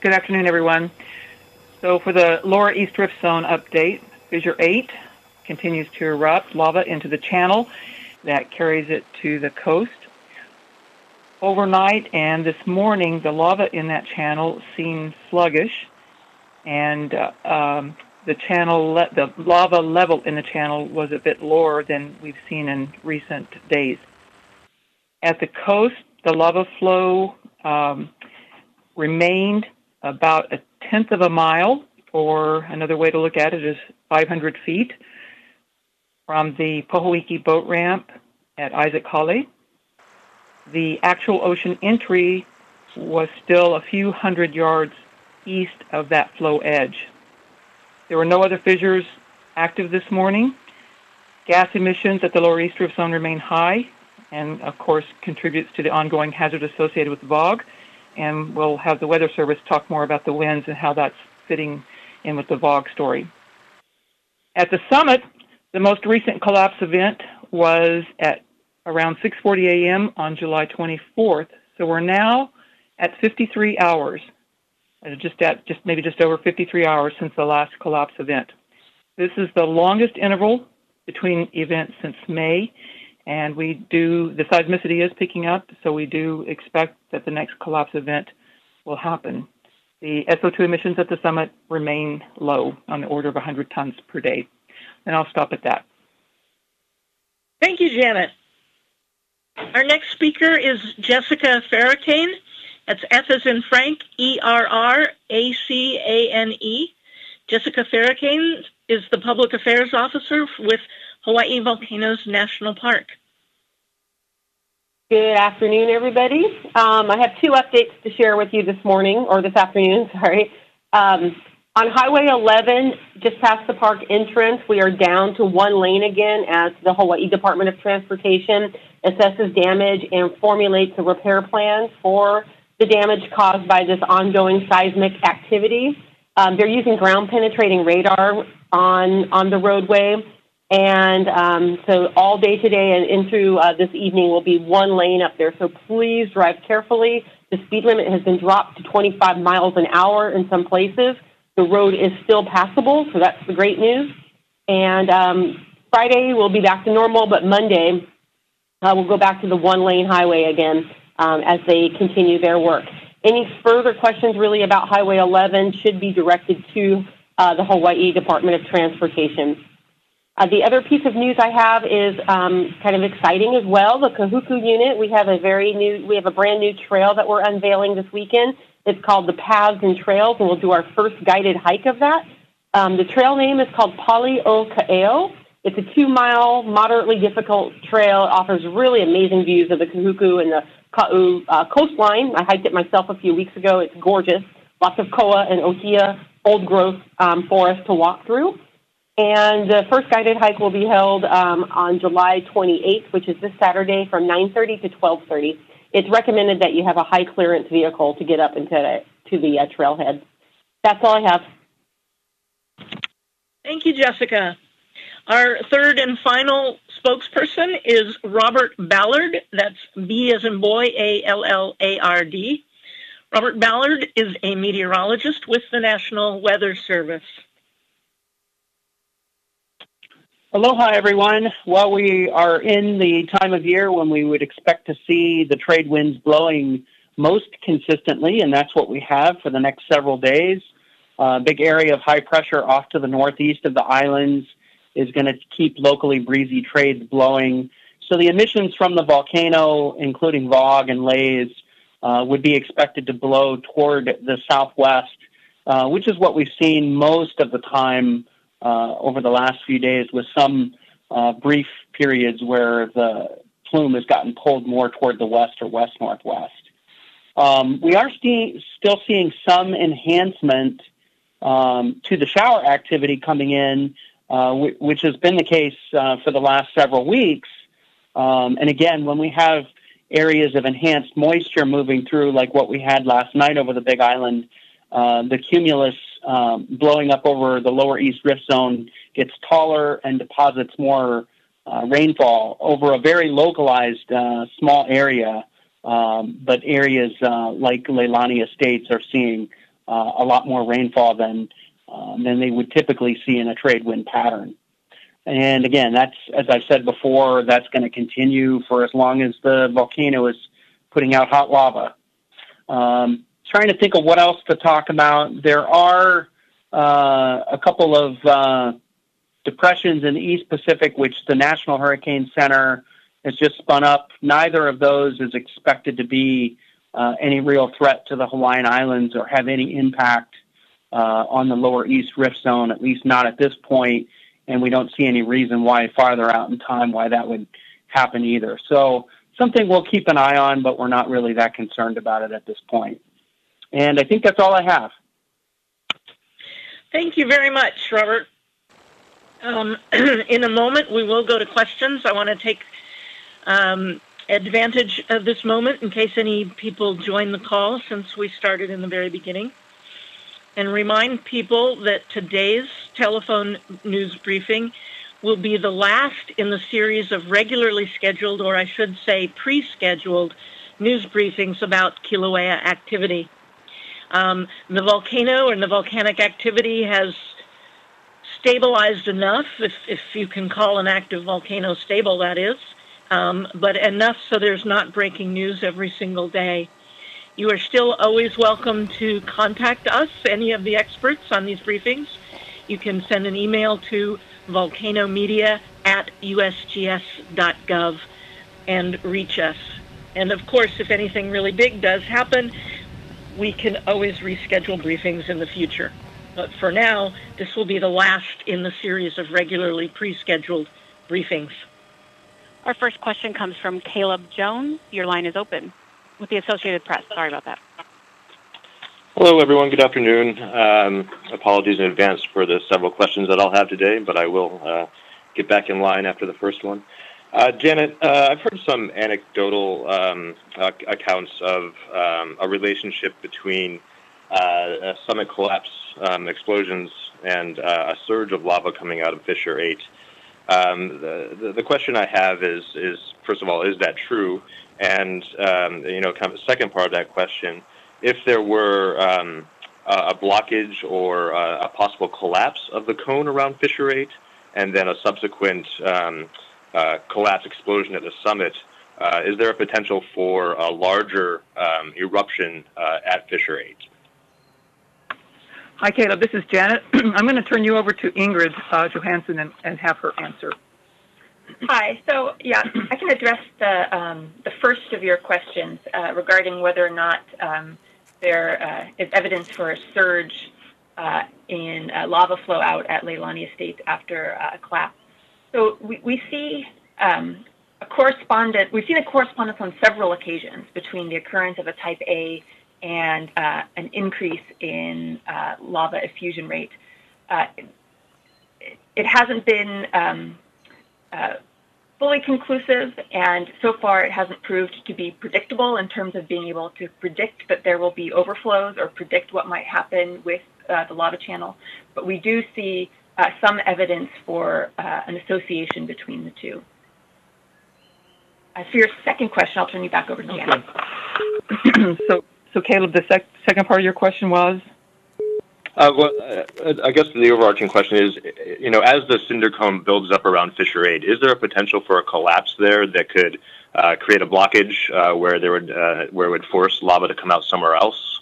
Good afternoon, everyone. So for the lower East Rift Zone update, Fissure 8 continues to erupt lava into the channel that carries it to the coast. Overnight and this morning, the lava in that channel seemed sluggish, and uh, um, the channel, le- the lava level in the channel was a bit lower than we've seen in recent days. At the coast, the lava flow um, remained about a tenth of a mile, or another way to look at it is 500 feet from the Pohoiki boat ramp at Isaac Hale. The actual ocean entry was still a few hundred yards east of that flow edge. There were no other fissures active this morning. Gas emissions at the lower east rift zone remain high and, of course, contributes to the ongoing hazard associated with VOG. And we'll have the Weather Service talk more about the winds and how that's fitting in with the VOG story. At the summit, the most recent collapse event was at around 6:40 a.m. on July 24th. So we're now at 53 hours, uh, just at just maybe just over 53 hours since the last collapse event. This is the longest interval between events since May, and we do the seismicity is picking up, so we do expect that the next collapse event will happen. The SO2 emissions at the summit remain low, on the order of 100 tons per day. And I'll stop at that. Thank you, Janet. Our next speaker is Jessica Ferracane. That's F as in Frank, E R R A C A N E. Jessica Ferracane is the Public Affairs Officer with Hawaii Volcanoes National Park. Good afternoon, everybody. Um, I have two updates to share with you this morning, or this afternoon, sorry. Um, on Highway 11, just past the park entrance, we are down to one lane again as the Hawaii Department of Transportation assesses damage and formulates a repair plan for the damage caused by this ongoing seismic activity. Um, they're using ground penetrating radar on, on the roadway. And um, so all day today and into uh, this evening will be one lane up there. So please drive carefully. The speed limit has been dropped to 25 miles an hour in some places. The road is still passable, so that's the great news. And um, Friday we'll be back to normal, but Monday uh, we'll go back to the one lane highway again um, as they continue their work. Any further questions really about Highway 11 should be directed to uh, the Hawaii Department of Transportation. Uh, the other piece of news I have is um, kind of exciting as well. The Kahuku unit, we have a very new, we have a brand new trail that we're unveiling this weekend. It's called the Paths and Trails, and we'll do our first guided hike of that. Um, the trail name is called Pali o Ka'eo. It's a two-mile, moderately difficult trail. It offers really amazing views of the Kahuku and the Ka'u uh, coastline. I hiked it myself a few weeks ago. It's gorgeous. Lots of koa and ohia old growth um, forest to walk through. And the first guided hike will be held um, on July 28th, which is this Saturday from 9:30 to 12:30. It's recommended that you have a high clearance vehicle to get up into the, to the uh, trailhead. That's all I have. Thank you, Jessica. Our third and final spokesperson is Robert Ballard. That's B as in boy, A L L A R D. Robert Ballard is a meteorologist with the National Weather Service. Aloha, everyone. While we are in the time of year when we would expect to see the trade winds blowing most consistently, and that's what we have for the next several days. A uh, big area of high pressure off to the northeast of the islands is going to keep locally breezy trades blowing. So the emissions from the volcano, including VOG and LAZE, uh, would be expected to blow toward the southwest, uh, which is what we've seen most of the time uh, over the last few days, with some uh, brief periods where the plume has gotten pulled more toward the west or west northwest. Um, we are st- still seeing some enhancement um, to the shower activity coming in, uh, w- which has been the case uh, for the last several weeks. Um, and again, when we have areas of enhanced moisture moving through, like what we had last night over the Big Island, uh, the cumulus um, blowing up over the lower east rift zone gets taller and deposits more uh, rainfall over a very localized uh, small area. Um, but areas uh, like Leilani Estates are seeing uh, a lot more rainfall than than they would typically see in a trade wind pattern. And again, that's as I've said before, that's going to continue for as long as the volcano is putting out hot lava. Um, trying to think of what else to talk about. There are uh, a couple of uh, depressions in the East Pacific, which the National Hurricane Center has just spun up. Neither of those is expected to be uh, any real threat to the Hawaiian Islands or have any impact uh, on the lower east rift zone, at least not at this point. point, and we don't see any reason why farther out in time why that would happen either. So something we'll keep an eye on, but we're not really that concerned about it at this point. And I think that's all I have. Thank you very much, Robert. Um, in a moment, we will go to questions. I want to take um, advantage of this moment in case any people join the call since we started in the very beginning and remind people that today's telephone news briefing will be the last in the series of regularly scheduled, or I should say pre scheduled, news briefings about Kilauea activity. Um, the volcano and the volcanic activity has stabilized enough, if, if you can call an active volcano stable, that is, um, but enough so there's not breaking news every single day. You are still always welcome to contact us, any of the experts on these briefings. You can send an email to volcanomedia at usgs.gov and reach us. And of course, if anything really big does happen, we can always reschedule briefings in the future. But for now, this will be the last in the series of regularly pre scheduled briefings. Our first question comes from Caleb Jones. Your line is open with the Associated Press. Sorry about that. Hello, everyone. Good afternoon. Um, apologies in advance for the several questions that I'll have today, but I will uh, get back in line after the first one. Uh, Janet, uh, I've heard some anecdotal um, accounts of um, a relationship between uh, summit collapse um, explosions and uh, a surge of lava coming out of Fissure 8. Um, the, the, the question I have is is first of all, is that true? And um, you know, kind of the second part of that question, if there were um, a blockage or a, a, possible collapse of the cone around Fissure 8, and then a subsequent uh, collapse explosion at the summit, uh, is there a potential for a larger um, eruption uh, at Fissure 8? Hi, Caleb. This is Janet. I'm going to turn you over to Ingrid uh, Johanson and, and, have her answer. Hi. So, yeah, I can address the um, the first of your questions uh, regarding whether or not um, there uh, is evidence for a surge uh, in uh, lava flow out at Leilani Estates after uh, a collapse. So, we, we see um, a correspondence. We've seen a correspondence on several occasions between the occurrence of a Type A and uh, an increase in uh, lava effusion rate. Uh, it, hasn't been um, uh, fully conclusive, and so far it hasn't proved to be predictable in terms of being able to predict that there will be overflows or predict what might happen with uh, the lava channel. But we do see uh, some evidence for an association between the two. for your second question, I'll turn you back over to Janet. Okay. so so, Caleb, the sec- second part of your question was? Uh, well, uh, I guess the overarching question is, you know, as the cinder cone builds up around Fissure 8, is there a potential for a collapse there that could uh, create a blockage uh, where there would uh, where it would force lava to come out somewhere else?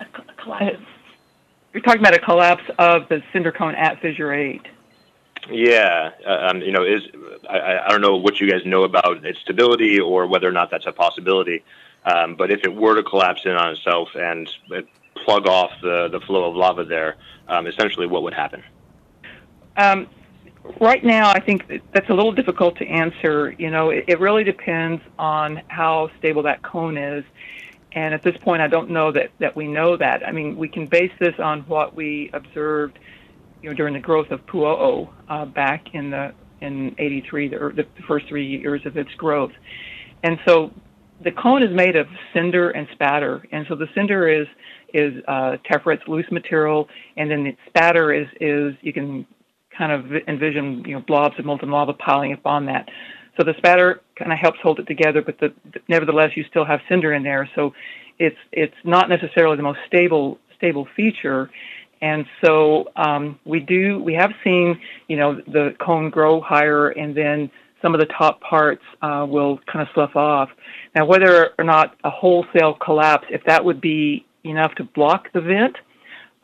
A collapse. You're talking about a collapse of the cinder cone at Fissure 8. Yeah, uh, um, you know, is I, I don't know what you guys know about its stability or whether or not that's a possibility. Um, but if it were to collapse in on itself and plug off the, the flow of lava there, um, essentially what would happen? Um, right now, I think that's a little difficult to answer. You know, it, it really depends on how stable that cone is. And at this point, I don't know that, that we know that. I mean, we can base this on what we observed you know, during the growth of Pu'o'o uh, back in the in 83, the, the first three years of its growth. And so the cone is made of cinder and spatter. And so the cinder is is uh, loose material, and then the spatter is is you can kind of envision you know blobs of molten lava piling up on that. So the spatter kind of helps hold it together, but the, nevertheless you still have cinder in there. So it's it's not necessarily the most stable stable feature. And so um, we do we have seen you know the cone grow higher, and then some of the top parts uh, will kind of slough off. Now, whether or not a wholesale collapse, if that would be enough to block the vent,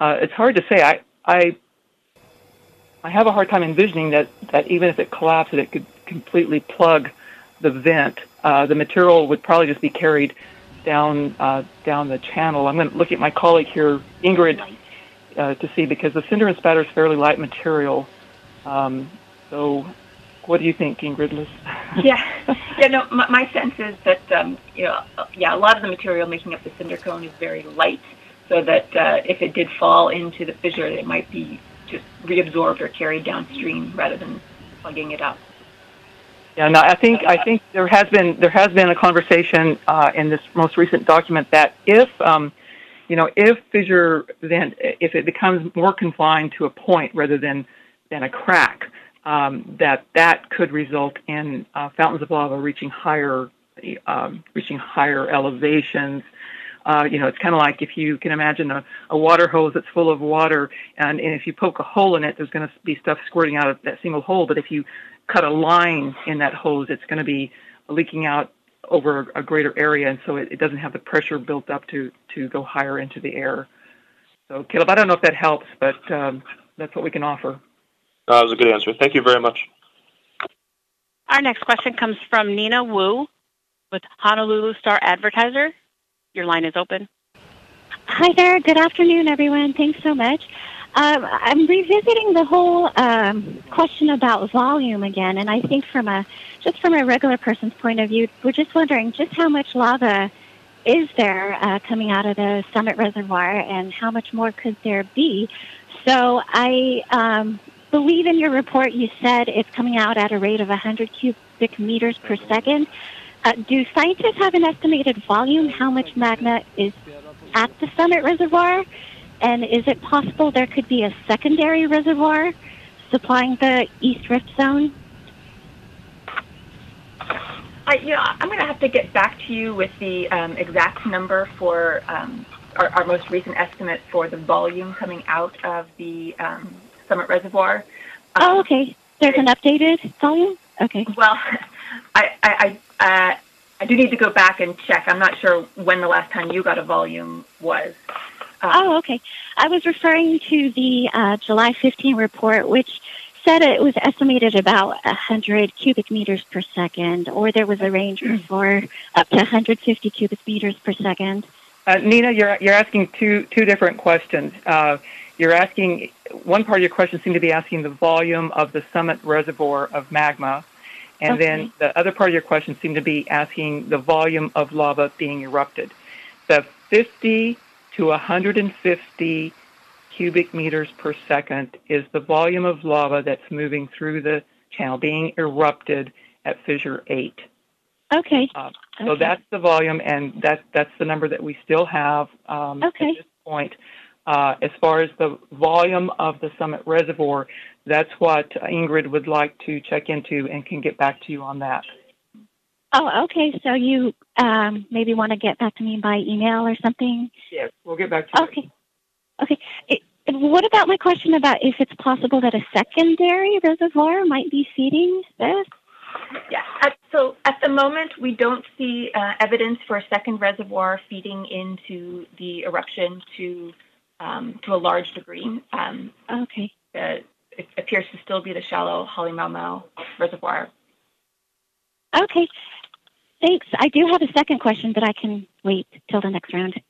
uh, it's hard to say. I I I have a hard time envisioning that that even if it collapsed, it could completely plug the vent. Uh, the material would probably just be carried down uh, down the channel. I'm going to look at my colleague here, Ingrid, uh, to see because the cinder and spatter is fairly light material. Um, so, what do you think, Ingrid? yeah, yeah. No, my, my sense is that um, you know, yeah, a lot of the material making up the cinder cone is very light, so that uh, if it did fall into the fissure, it might be just reabsorbed or carried downstream rather than plugging it up. Yeah, no, I think I think there has been there has been a conversation uh, in this most recent document that if um, you know if fissure vent if it becomes more confined to a point rather than than a crack, um, that that could result in uh, fountains of lava reaching higher um, reaching higher elevations. Uh, you know, it's kind of like if you can imagine a, a water hose that's full of water, and, and if you poke a hole in it, there's going to be stuff squirting out of that single hole. But if you cut a line in that hose, it's going to be leaking out over a greater area, and so it, it, doesn't have the pressure built up to to go higher into the air. So, Caleb, I don't know if that helps, but um, that's what we can offer. Uh, that was a good answer. Thank you very much. Our next question comes from Nina Wu with Honolulu Star Advertiser. Your line is open. Hi there. Good afternoon, everyone. Thanks so much. Um, I'm revisiting the whole um, question about volume again, and I think from a just from a regular person's point of view, we're just wondering just how much lava is there uh, coming out of the Summit Reservoir, and how much more could there be? So I um, believe in your report you said it's coming out at a rate of 100 cubic meters per second. Uh, do scientists have an estimated volume? How much magma is at the Summit Reservoir? And is it possible there could be a secondary reservoir supplying the East Rift Zone? I, you know, I'm going to have to get back to you with the um, exact number for um, our, our, most recent estimate for the volume coming out of the um, Summit Reservoir. oh, okay. There's an updated volume? Okay. Well, I, I, I, uh, I do need to go back and check. I'm not sure when the last time you got a volume was. Oh, okay. I was referring to the uh, July 15 report, which said it was estimated about 100 cubic meters per second, or there was a range for up to 150 cubic meters per second. Uh, Nina, you're you're asking two two different questions. Uh, you're asking one part of your question seemed to be asking the volume of the summit reservoir of magma, and okay. then the other part of your question seemed to be asking the volume of lava being erupted. The 50 to 150 cubic meters per second is the volume of lava that's moving through the channel, being erupted at fissure 8. Okay. Uh, so okay. that's the volume, and that, that's the number that we still have um, okay. at this point. Uh, as far as the volume of the Summit Reservoir, that's what Ingrid would like to check into and can get back to you on that. Oh, okay. So you um, maybe want to get back to me by email or something? Yes, we'll get back to you. Okay. Okay. It, what about my question about if it's possible that a secondary reservoir might be feeding this? Yeah. At, so at the moment, we don't see uh, evidence for a second reservoir feeding into the eruption to um, to a large degree. Um, okay. it appears to still be the shallow Halemaumau reservoir. Okay. Thanks. I do have a second question, but I can wait till the next round.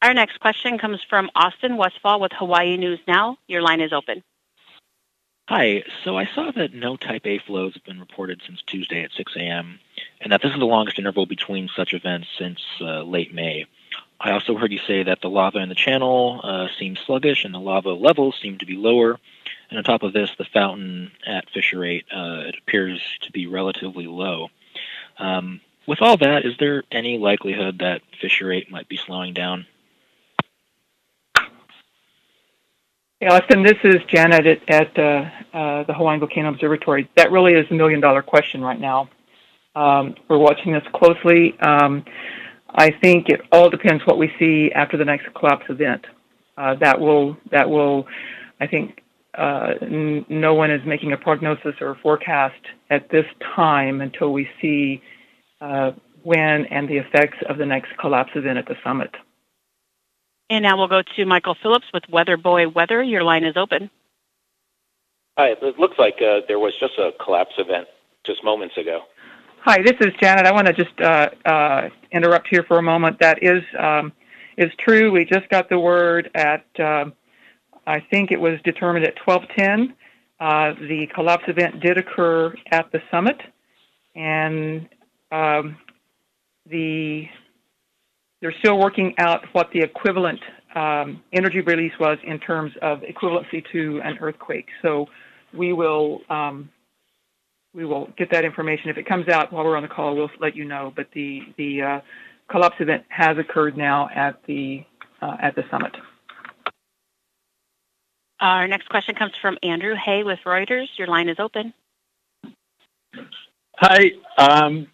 Our next question comes from Austin Westfall with Hawaii News Now. Your line is open. Hi. So I saw that no Type A flows have been reported since Tuesday at 6 a.m., and that this is the longest interval between such events since uh, late May. I also heard you say that the lava in the channel uh, seems sluggish and the lava levels seem to be lower. And on top of this, the fountain at Fissure 8 uh, it appears to be relatively low. Um, with all that, is there any likelihood that Fissure 8 might be slowing down? Yeah, Austin, this is Janet at, at uh, uh, the Hawaiian Volcano Observatory. That really is a million dollar question right now. Um, we're watching this closely. Um, I think it all depends what we see after the next collapse event. Uh, that will that will, I think, uh, n- no one is making a prognosis or a forecast at this time until we see uh, when and the effects of the next collapse event at the summit. And now we'll go to Michael Phillips with Weather Boy Weather. Your line is open. Hi, it looks like uh, there was just a collapse event just moments ago. Hi, this is Janet. I want to just uh, uh, interrupt here for a moment. That is um, is true. We just got the word at um, I think it was determined at 12:10. Uh, the collapse event did occur at the summit, and um, the they're still working out what the equivalent um, energy release was in terms of equivalency to an earthquake. So we will um, we will get that information. If it comes out while we're on the call, we'll let you know. But the the uh, collapse event has occurred now at the uh, at the summit. Our next question comes from Andrew Hay with Reuters. Your line is open. Hi. Um,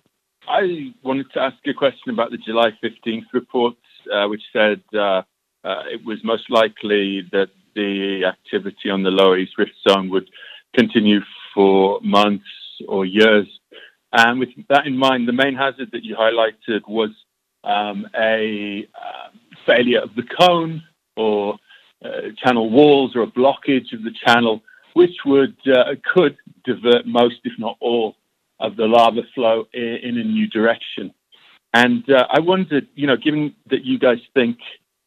I wanted to ask a question about the July 15th report, uh, which said uh, uh, it was most likely that the activity on the Lower East Rift Zone would continue for months or years. And with that in mind, the main hazard that you highlighted was um, a failure of the cone or channel walls or a blockage of the channel, which would uh, could divert most, if not all, of the lava flow in, in a new direction. And uh, I wondered, you know, given that you guys think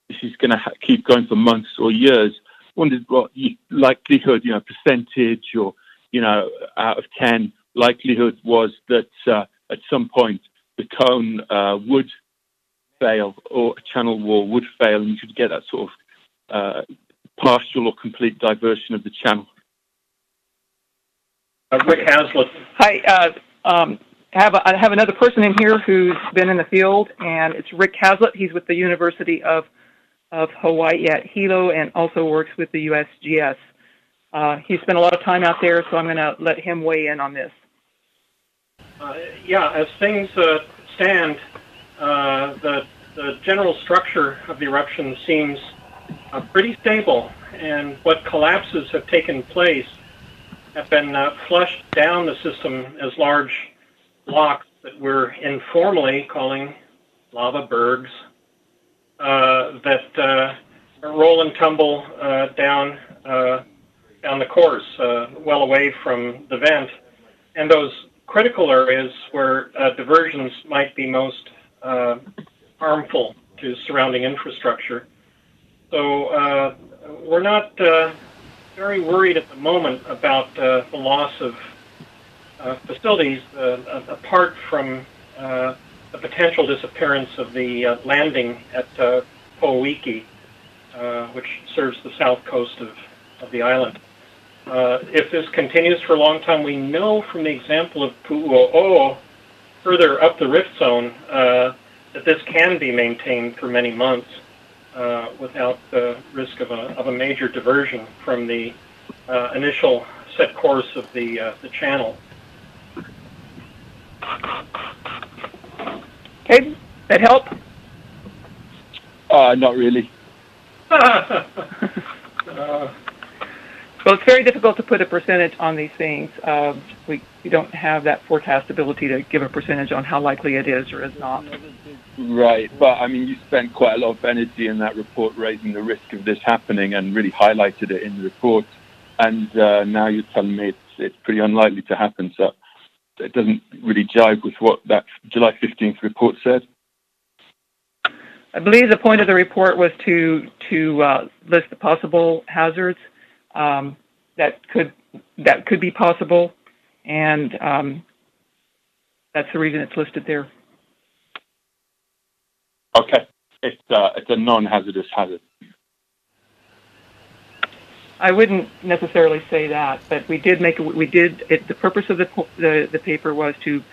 this is going to ha- keep going for months or years, wondered what you, likelihood, you know, percentage or, you know, out of 10 likelihood was that uh, at some point the cone uh, would fail or a channel wall would fail and you could get that sort of uh, partial or complete diversion of the channel. Uh, Rick Hazlett. Hi. Uh, um, I have, a, I have another person in here who's been in the field, and it's Rick Hazlett. He's with the University of of Hawaii at Hilo and also works with the USGS. Uh, he spent a lot of time out there, so I'm going to let him weigh in on this. Uh, yeah, as things uh, stand, uh, the, the general structure of the eruption seems uh, pretty stable, and what collapses have taken place have been uh, flushed down the system as large blocks that we're informally calling lava bergs uh, that uh, roll and tumble uh, down uh, down the course, well away from the vent, and those critical areas where diversions might be most harmful to surrounding infrastructure. So uh, we're not uh, very worried at the moment about uh, the loss of uh, facilities uh, apart from uh, the potential disappearance of the landing at uh, which serves the south coast of, of the island. If this continues for a long time, we know from the example of Pu'uo'o, further up the rift zone, that this can be maintained for many months uh, without the risk of a, of a major diversion from the uh, initial set course of the, uh, the channel. Okay, that help? Uh, not really. uh, Well, it's very difficult to put a percentage on these things. Um, we, we don't have that forecast ability to give a percentage on how likely it is or is not. Right, but I mean, you spent quite a lot of energy in that report raising the risk of this happening and really highlighted it in the report. And uh, now you're telling me it's, it's pretty unlikely to happen. So it doesn't really jive with what that July 15th report said. I believe the point of the report was to to uh, list the possible hazards um, that could that could be possible, and um, that's the reason it's listed there. Okay, it's uh, it's a non-hazardous hazard. I wouldn't necessarily say that, but we did make we did it, the purpose of the the, the paper was to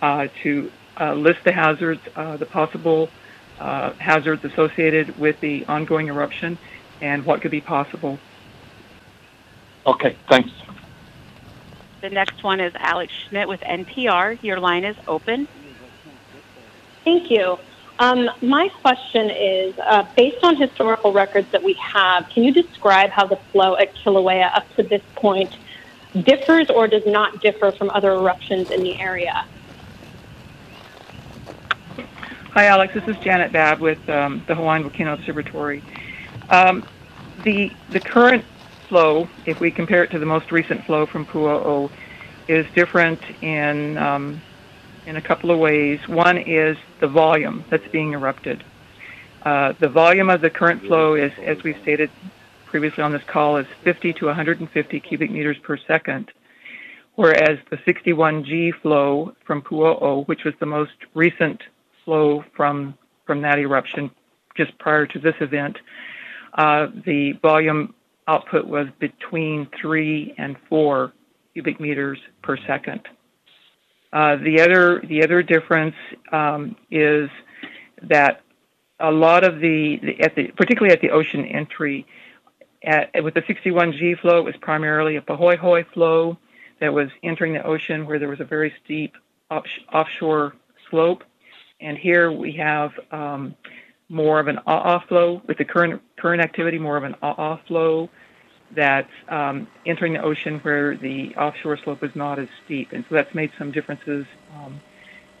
uh, to uh, list the hazards, uh, the possible uh, hazards associated with the ongoing eruption, and what could be possible. Okay, thanks. The next one is Alex Schmidt with NPR. Your line is open. Thank you. Um, my question is, uh, based on historical records that we have, can you describe how the flow at Kilauea up to this point differs or does not differ from other eruptions in the area? Hi, Alex. This is Janet Babb with um, the Hawaiian Volcano Observatory. Um, the the current flow, if we compare it to the most recent flow from Pu'u'o, is different in um, in a couple of ways. One is the volume that's being erupted. Uh, the volume of the current flow is, as we've stated previously on this call, is 50 to 150 cubic meters per second, whereas the 61G flow from Pu'u'o, which was the most recent flow from from that eruption just prior to this event, uh, the volume output was between three and four cubic meters per second. Uh, the other the other difference um, is that a lot of the, the, at the particularly at the ocean entry at, with the 61G flow, it was primarily a pahoehoe flow that was entering the ocean where there was a very steep off, offshore slope, and here we have um, more of an ah flow with the current current activity, more of an ah flow that's um, entering the ocean where the offshore slope is not as steep, and so that's made some differences um,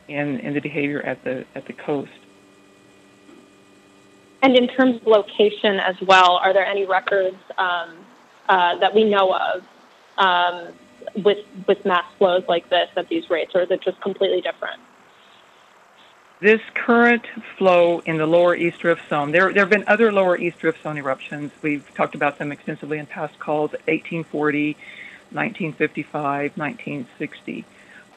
in in the behavior at the at the coast. And in terms of location as well, are there any records um, uh, that we know of um, with with mass flows like this at these rates, or is it just completely different? This current flow in the lower East Rift Zone, there, there have been other lower East Rift Zone eruptions. We've talked about them extensively in past calls 1840, 1955, 1960.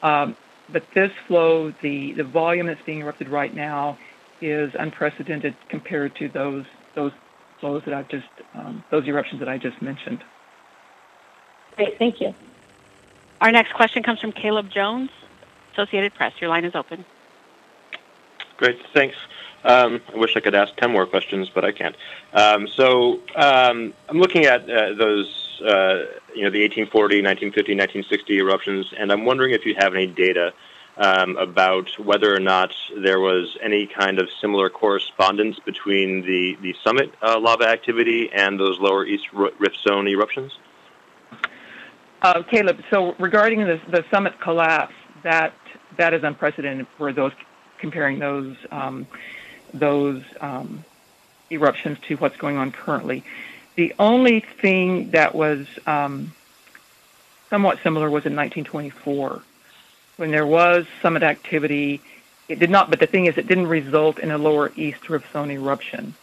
Um, but this flow, the, the volume that's being erupted right now, is unprecedented compared to those those flows that I've just um, those eruptions that I just mentioned. Great, thank you. Our next question comes from Caleb Jones, Associated Press. Your line is open. Great, thanks. Um, I wish I could ask 10 more questions, but I can't. Um, so um, I'm looking at uh, those, uh, you know, the 1840, 1950, 1960 eruptions, and I'm wondering if you have any data um, about whether or not there was any kind of similar correspondence between the, the summit uh, lava activity and those lower East Rift Zone eruptions? Uh, Caleb, so regarding the, the summit collapse, that that is unprecedented for those comparing those um, those um, eruptions to what's going on currently. The only thing that was um, somewhat similar was in 1924 when there was summit activity. It did not, but the thing is, it didn't result in a lower east rift zone eruption.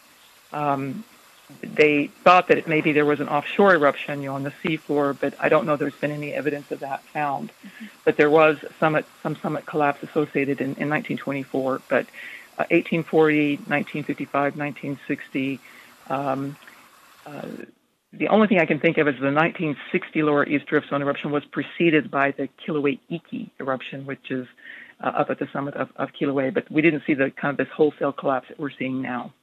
Um, they thought that it, maybe there was an offshore eruption, you know, on the seafloor, but I don't know there's been any evidence of that found. Mm-hmm. But there was summit, some summit collapse associated in, in 1924. But uh, 1840, 1955, 1960. Um, uh, the only thing I can think of is the 1960 lower east rift zone eruption was preceded by the Kilauea Iki eruption, which is uh, up at the summit of, of Kilauea. But we didn't see the kind of this wholesale collapse that we're seeing now.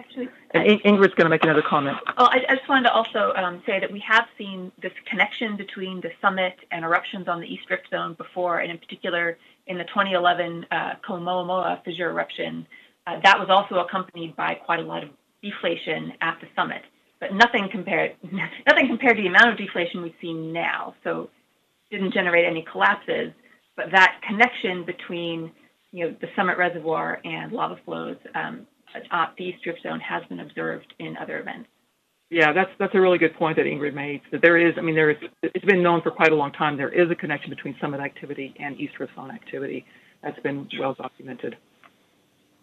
Actually, and Ingrid's going to make another comment. Oh, I, I just wanted to also um, say that we have seen this connection between the summit and eruptions on the East Rift Zone before, and in particular in the 2011 uh, fissure eruption. Uh, that was also accompanied by quite a lot of deflation at the summit, but nothing compared nothing compared to the amount of deflation we've seen now. So, didn't generate any collapses, but that connection between you know the summit reservoir and lava flows um, uh, the East Rift Zone has been observed in other events. Yeah, that's that's a really good point that Ingrid made. That there is, I mean, there is. It's been known for quite a long time. There is a connection between summit activity and East Rift Zone activity. That's been well documented.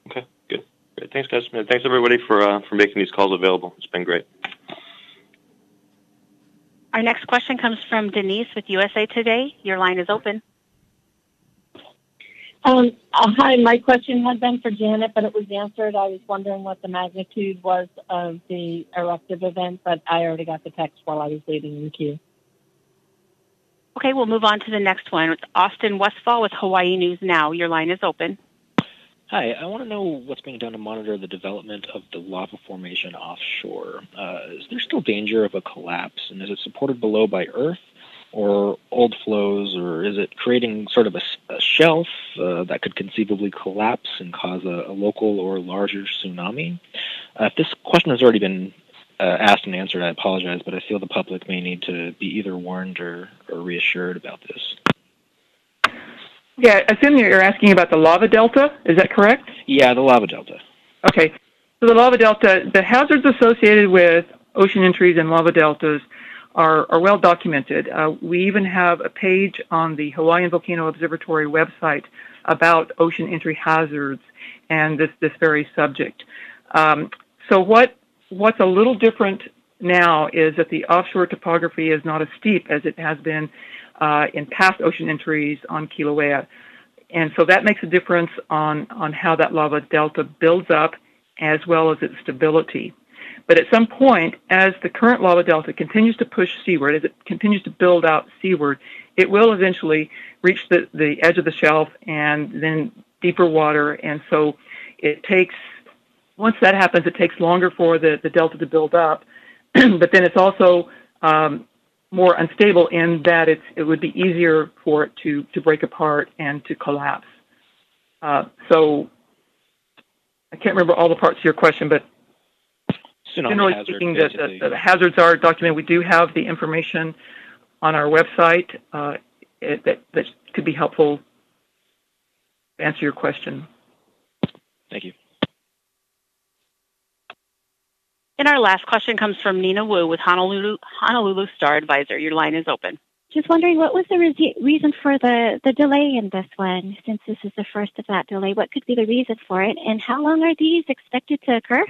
Okay, good, great. Thanks, guys. Thanks everybody for uh, for making these calls available. It's been great. Our next question comes from Denise with USA Today. Your line is open. Um, uh, hi, my question had been for Janet, but it was answered. I was wondering what the magnitude was of the eruptive event, but I already got the text while I was waiting in the queue. Okay, we'll move on to the next one. It's Austin Westfall with Hawaii News Now. Your line is open. Hi, I want to know what's being done to monitor the development of the lava formation offshore. Uh, is there still danger of a collapse, and is it supported below by earth, or old flows, or is it creating sort of a, a shelf uh, that could conceivably collapse and cause a, a local or larger tsunami? Uh, if this question has already been uh, asked and answered, I apologize, but I feel the public may need to be either warned or, or reassured about this. Yeah, I assume you're asking about the lava delta. Is that correct? Yeah, the lava delta. Okay. So the lava delta, the hazards associated with ocean entries and lava deltas are, are well documented. Uh, we even have a page on the Hawaiian Volcano Observatory website about ocean entry hazards and this, this very subject. Um, so what what's a little different now is that the offshore topography is not as steep as it has been uh, in past ocean entries on Kilauea. And so that makes a difference on, on how that lava delta builds up as well as its stability. But at some point, as the current lava delta continues to push seaward, as it continues to build out seaward, it will eventually reach the, the edge of the shelf and then deeper water. And so it takes, once that happens, it takes longer for the, the delta to build up. but then it's also um, more unstable in that it's, it would be easier for it to, to break apart and to collapse. Uh, so I can't remember all the parts of your question, but generally hazard, speaking, the, the, the, hazards are documented. We do have the information on our website uh, it, that, that could be helpful to answer your question. Thank you. And our last question comes from Nina Wu with Honolulu, Honolulu Star Advisor. Your line is open. Just wondering, what was the re- reason for the, the delay in this one, since this is the first of that delay? What could be the reason for it, and how long are these expected to occur?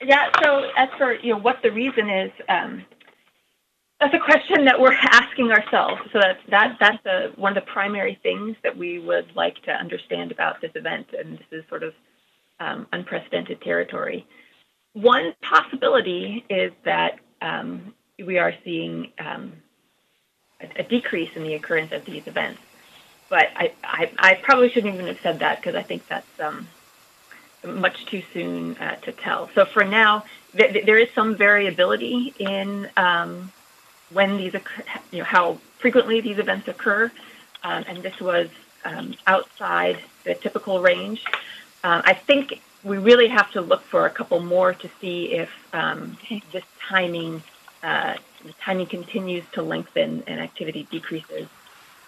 Yeah, so as for you know what the reason is, um, that's a question that we're asking ourselves. So that's that that's a, one of the primary things that we would like to understand about this event, and this is sort of um, unprecedented territory. One possibility is that um, we are seeing um, a, a, decrease in the occurrence of these events. But I, I, I probably shouldn't even have said that because I think that's um, much too soon uh, to tell. So for now, th- there is some variability in um, when these occur, you know, how frequently these events occur, um, and this was um, outside the typical range. Uh, I think we really have to look for a couple more to see if um, this timing uh, the timing continues to lengthen and activity decreases,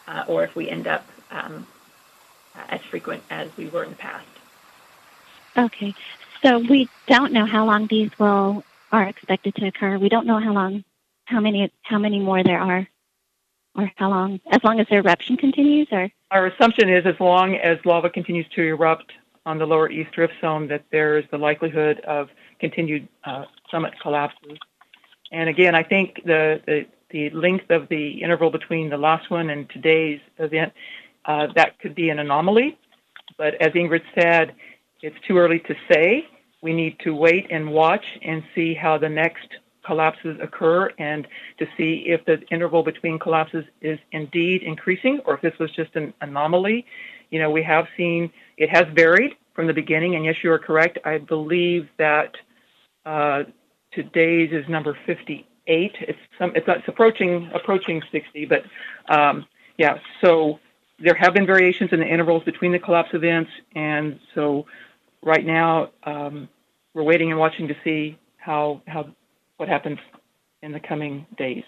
uh, or if we end up um, as frequent as we were in the past. Okay, so we don't know how long these will are expected to occur. We don't know how long, how many, how many more there are, or how long, as long as the eruption continues, or our assumption is as long as lava continues to erupt on the lower east rift zone that there is the likelihood of continued uh, summit collapses. And again, I think the, the, the length of the interval between the last one and today's event, uh, that could be an anomaly. But as Ingrid said, it's too early to say. We need to wait and watch and see how the next collapses occur and to see if the interval between collapses is indeed increasing or if this was just an anomaly. You know, we have seen it has varied from the beginning, and yes, you are correct. I believe that uh, today's is number 58. It's some, it's, it's approaching approaching 60, but um, yeah. So there have been variations in the intervals between the collapse events, and so right now um, we're waiting and watching to see how how what happens in the coming days.